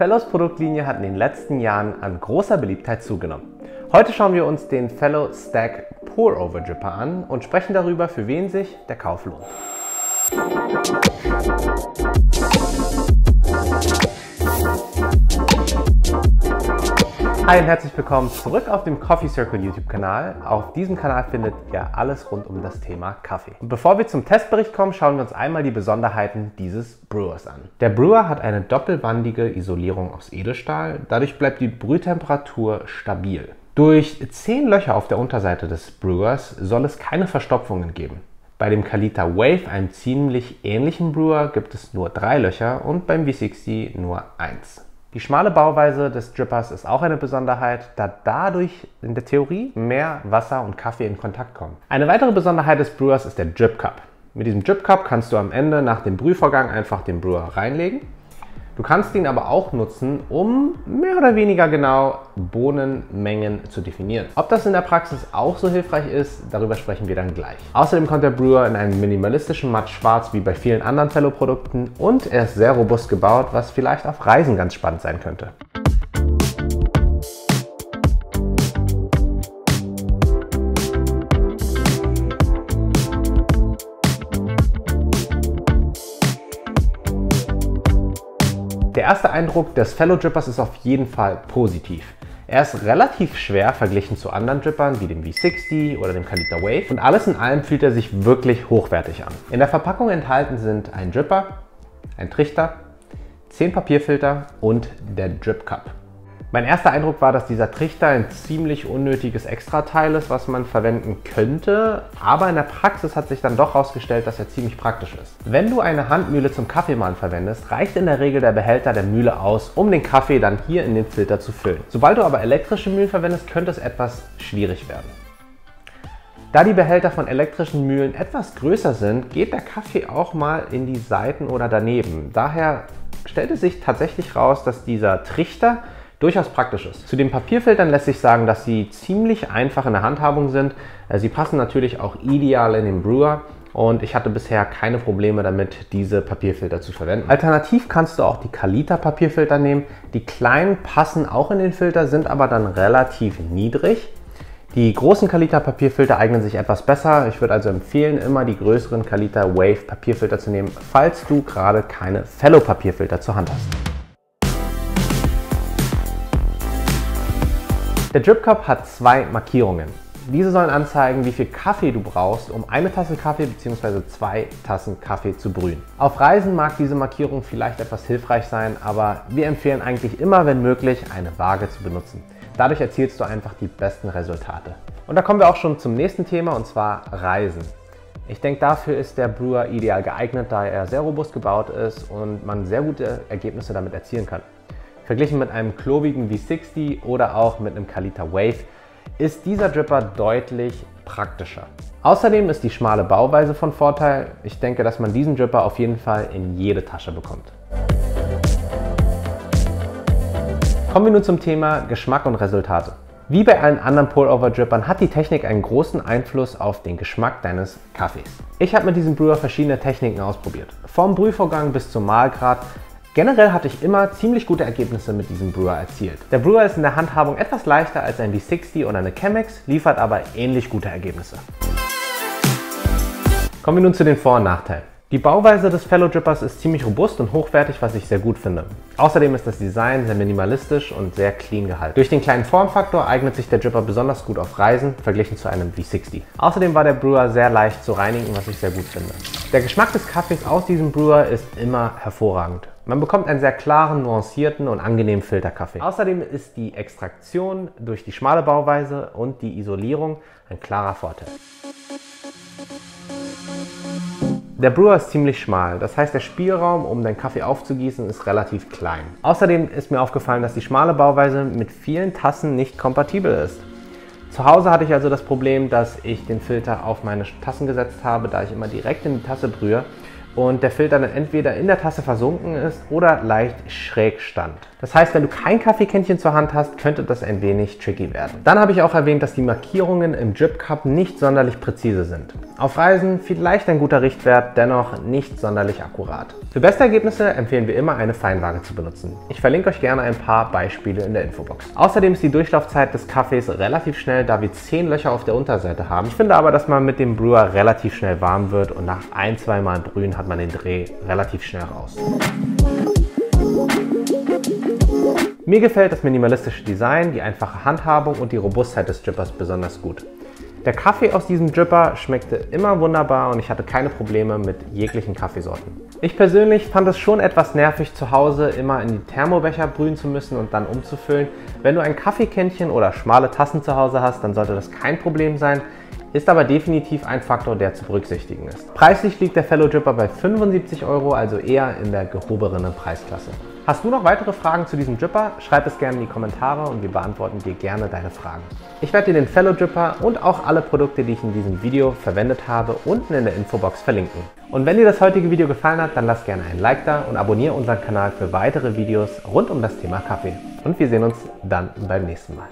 Fellows Produktlinie hat in den letzten Jahren an großer Beliebtheit zugenommen. Heute schauen wir uns den Fellow Stack Pour Over Dripper an und sprechen darüber, für wen sich der Kauf lohnt. Hi und herzlich willkommen zurück auf dem Coffee Circle YouTube-Kanal. Auf diesem Kanal findet ihr alles rund um das Thema Kaffee. Und bevor wir zum Testbericht kommen, schauen wir uns einmal die Besonderheiten dieses Brewers an. Der Brewer hat eine doppelwandige Isolierung aus Edelstahl. Dadurch bleibt die Brühtemperatur stabil. Durch 10 Löcher auf der Unterseite des Brewers soll es keine Verstopfungen geben. Bei dem Kalita Wave, einem ziemlich ähnlichen Brewer, gibt es nur drei Löcher und beim V60 nur eins. Die schmale Bauweise des Drippers ist auch eine Besonderheit, da dadurch in der Theorie mehr Wasser und Kaffee in Kontakt kommen. Eine weitere Besonderheit des Brewers ist der Drip Cup. Mit diesem Drip Cup kannst du am Ende nach dem Brühvorgang einfach den Brewer reinlegen Du kannst ihn aber auch nutzen, um mehr oder weniger genau Bohnenmengen zu definieren. Ob das in der Praxis auch so hilfreich ist, darüber sprechen wir dann gleich. Außerdem kommt der Brewer in einem minimalistischen Matt schwarz wie bei vielen anderen Fellow-Produkten und er ist sehr robust gebaut, was vielleicht auf Reisen ganz spannend sein könnte. Erste Eindruck des Fellow Drippers ist auf jeden Fall positiv. Er ist relativ schwer verglichen zu anderen Drippern wie dem V60 oder dem Kalita Wave und alles in allem fühlt er sich wirklich hochwertig an. In der Verpackung enthalten sind ein Dripper, ein Trichter, 10 Papierfilter und der Drip Cup. Mein erster Eindruck war, dass dieser Trichter ein ziemlich unnötiges Extrateil ist, was man verwenden könnte, aber in der Praxis hat sich dann doch herausgestellt, dass er ziemlich praktisch ist. Wenn du eine Handmühle zum Kaffeemahlen verwendest, reicht in der Regel der Behälter der Mühle aus, um den Kaffee dann hier in den Filter zu füllen. Sobald du aber elektrische Mühlen verwendest, könnte es etwas schwierig werden. Da die Behälter von elektrischen Mühlen etwas größer sind, geht der Kaffee auch mal in die Seiten oder daneben. Daher stellt es sich tatsächlich raus, dass dieser Trichter durchaus praktisch ist. Zu den Papierfiltern lässt sich sagen, dass sie ziemlich einfach in der Handhabung sind. Äh, sie passen natürlich auch ideal in den Brewer und ich hatte bisher keine Probleme damit, diese Papierfilter zu verwenden. Alternativ kannst du auch die Kalita Papierfilter nehmen. Die kleinen passen auch in den Filter, sind aber dann relativ niedrig. Die großen Kalita Papierfilter eignen sich etwas besser. Ich würde also empfehlen, immer die größeren Kalita Wave Papierfilter zu nehmen, falls du gerade keine Fellow Papierfilter zur Hand hast. Der Drip Cup hat zwei Markierungen. Diese sollen anzeigen, wie viel Kaffee du brauchst, um eine Tasse Kaffee bzw. zwei Tassen Kaffee zu brühen. Auf Reisen mag diese Markierung vielleicht etwas hilfreich sein, aber wir empfehlen eigentlich immer, wenn möglich, eine Waage zu benutzen. Dadurch erzielst du einfach die besten Resultate. Und da kommen wir auch schon zum nächsten Thema und zwar Reisen. Ich denke, dafür ist der Brewer ideal geeignet, da er sehr robust gebaut ist und man sehr gute Ergebnisse damit erzielen kann. Verglichen mit einem klobigen V60 oder auch mit einem Kalita Wave ist dieser Dripper deutlich praktischer. Außerdem ist die schmale Bauweise von Vorteil. Ich denke, dass man diesen Dripper auf jeden Fall in jede Tasche bekommt. Kommen wir nun zum Thema Geschmack und Resultate. Wie bei allen anderen Pour-Over-Drippern hat die Technik einen großen Einfluss auf den Geschmack deines Kaffees. Ich habe mit diesem Brewer verschiedene Techniken ausprobiert. Vom Brühvorgang bis zum Mahlgrad Generell hatte ich immer ziemlich gute Ergebnisse mit diesem Brewer erzielt. Der Brewer ist in der Handhabung etwas leichter als ein V60 oder eine Chemex, liefert aber ähnlich gute Ergebnisse. Kommen wir nun zu den Vor- und Nachteilen. Die Bauweise des Fellow Drippers ist ziemlich robust und hochwertig, was ich sehr gut finde. Außerdem ist das Design sehr minimalistisch und sehr clean gehalten. Durch den kleinen Formfaktor eignet sich der Dripper besonders gut auf Reisen, verglichen zu einem V60. Außerdem war der Brewer sehr leicht zu reinigen, was ich sehr gut finde. Der Geschmack des Kaffees aus diesem Brewer ist immer hervorragend. Man bekommt einen sehr klaren, nuancierten und angenehmen Filterkaffee. Außerdem ist die Extraktion durch die schmale Bauweise und die Isolierung ein klarer Vorteil. Der Brewer ist ziemlich schmal, das heißt der Spielraum, um deinen Kaffee aufzugießen, ist relativ klein. Außerdem ist mir aufgefallen, dass die schmale Bauweise mit vielen Tassen nicht kompatibel ist. Zu Hause hatte ich also das Problem, dass ich den Filter auf meine Tassen gesetzt habe, da ich immer direkt in die Tasse brühe und der Filter dann entweder in der Tasse versunken ist oder leicht schräg stand. Das heißt, wenn du kein Kaffeekännchen zur Hand hast, könnte das ein wenig tricky werden. Dann habe ich auch erwähnt, dass die Markierungen im Drip Cup nicht sonderlich präzise sind. Auf Reisen vielleicht ein guter Richtwert, dennoch nicht sonderlich akkurat. Für beste Ergebnisse empfehlen wir immer eine Feinwaage zu benutzen. Ich verlinke euch gerne ein paar Beispiele in der Infobox. Außerdem ist die Durchlaufzeit des Kaffees relativ schnell, da wir 10 Löcher auf der Unterseite haben. Ich finde aber, dass man mit dem Brewer relativ schnell warm wird und nach ein, zwei Mal Brühen hat man den Dreh relativ schnell raus. Mir gefällt das minimalistische Design, die einfache Handhabung und die Robustheit des Drippers besonders gut. Der Kaffee aus diesem Dripper schmeckte immer wunderbar und ich hatte keine Probleme mit jeglichen Kaffeesorten. Ich persönlich fand es schon etwas nervig, zu Hause immer in die Thermobecher brühen zu müssen und dann umzufüllen. Wenn du ein Kaffeekännchen oder schmale Tassen zu Hause hast, dann sollte das kein Problem sein ist aber definitiv ein Faktor, der zu berücksichtigen ist. Preislich liegt der Fellow Dripper bei 75 Euro, also eher in der gehobenen Preisklasse. Hast du noch weitere Fragen zu diesem Dripper? Schreib es gerne in die Kommentare und wir beantworten dir gerne deine Fragen. Ich werde dir den Fellow Dripper und auch alle Produkte, die ich in diesem Video verwendet habe, unten in der Infobox verlinken. Und wenn dir das heutige Video gefallen hat, dann lass gerne ein Like da und abonniere unseren Kanal für weitere Videos rund um das Thema Kaffee. Und wir sehen uns dann beim nächsten Mal.